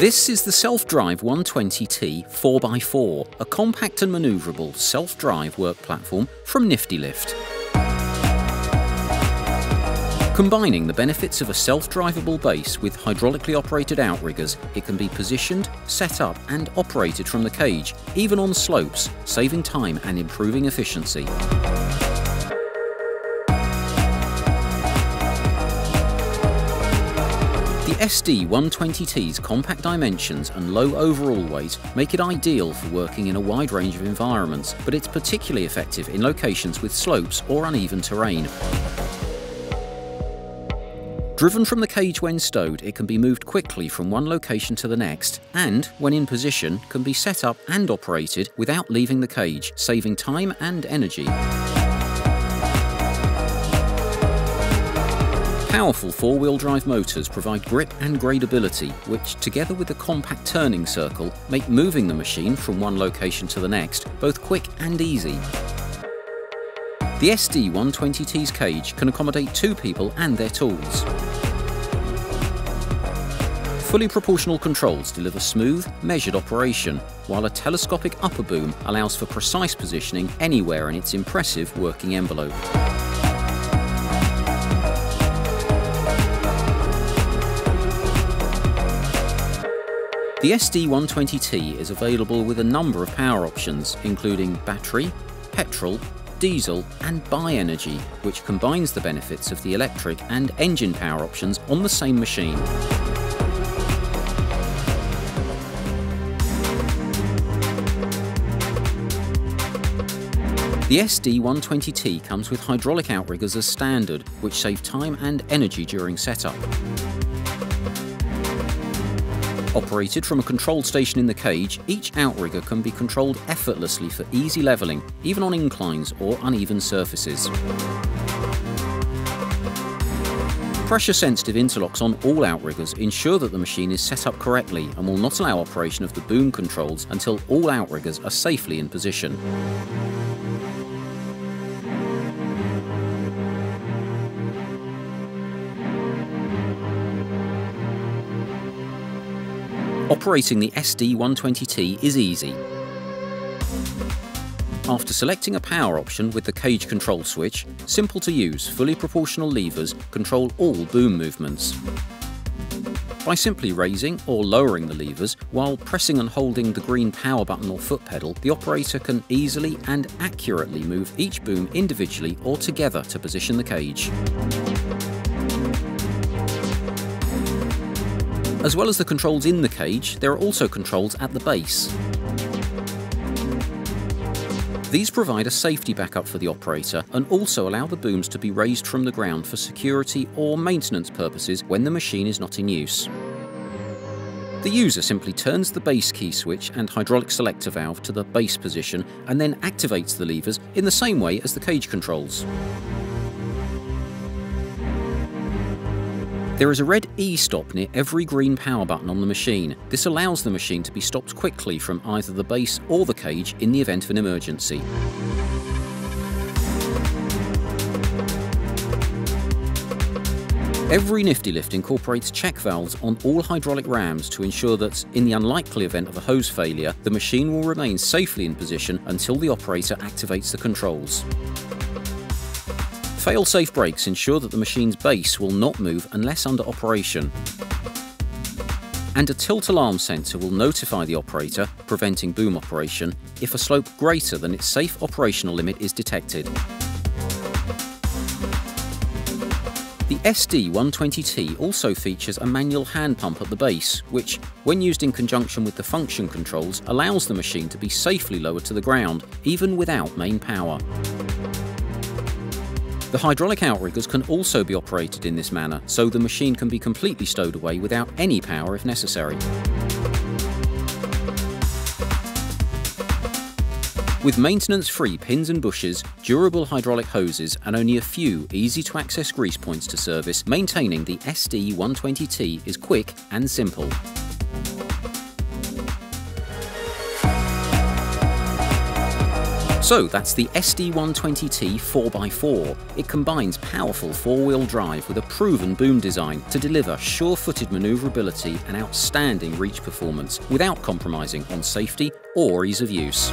This is the self-drive 120T 4x4, a compact and manoeuvrable self-drive work platform from Niftylift. Combining the benefits of a self-drivable base with hydraulically operated outriggers, it can be positioned, set up and operated from the cage, even on slopes, saving time and improving efficiency. The SD120T's compact dimensions and low overall weight make it ideal for working in a wide range of environments, but it's particularly effective in locations with slopes or uneven terrain. Driven from the cage when stowed, it can be moved quickly from one location to the next, and, when in position, can be set up and operated without leaving the cage, saving time and energy. Powerful four-wheel drive motors provide grip and gradability, which, together with the compact turning circle, make moving the machine from one location to the next both quick and easy. The SD120T's cage can accommodate two people and their tools. Fully proportional controls deliver smooth, measured operation, while a telescopic upper boom allows for precise positioning anywhere in its impressive working envelope. The SD120T is available with a number of power options, including battery, petrol, diesel and bi-energy, which combines the benefits of the electric and engine power options on the same machine. The SD120T comes with hydraulic outriggers as standard, which save time and energy during setup. Operated from a control station in the cage, each outrigger can be controlled effortlessly for easy levelling, even on inclines or uneven surfaces. Pressure-sensitive interlocks on all outriggers ensure that the machine is set up correctly and will not allow operation of the boom controls until all outriggers are safely in position. Operating the SD120T is easy. After selecting a power option with the cage control switch, simple to use, fully proportional levers control all boom movements. By simply raising or lowering the levers while pressing and holding the green power button or foot pedal, the operator can easily and accurately move each boom individually or together to position the cage. As well as the controls in the cage, there are also controls at the base. These provide a safety backup for the operator and also allow the booms to be raised from the ground for security or maintenance purposes when the machine is not in use. The user simply turns the base key switch and hydraulic selector valve to the base position and then activates the levers in the same way as the cage controls. There is a red E-stop near every green power button on the machine. This allows the machine to be stopped quickly from either the base or the cage in the event of an emergency. Every Niftylift incorporates check valves on all hydraulic rams to ensure that, in the unlikely event of a hose failure, the machine will remain safely in position until the operator activates the controls. Fail-safe brakes ensure that the machine's base will not move unless under operation. And a tilt alarm sensor will notify the operator, preventing boom operation, if a slope greater than its safe operational limit is detected. The SD120T also features a manual hand pump at the base, which, when used in conjunction with the function controls, allows the machine to be safely lowered to the ground, even without main power. The hydraulic outriggers can also be operated in this manner, so the machine can be completely stowed away without any power if necessary. With maintenance-free pins and bushes, durable hydraulic hoses and only a few easy-to-access grease points to service, maintaining the SD120T is quick and simple. So that's the SD120T 4x4. It combines powerful four-wheel drive with a proven boom design to deliver sure-footed manoeuvrability and outstanding reach performance without compromising on safety or ease of use.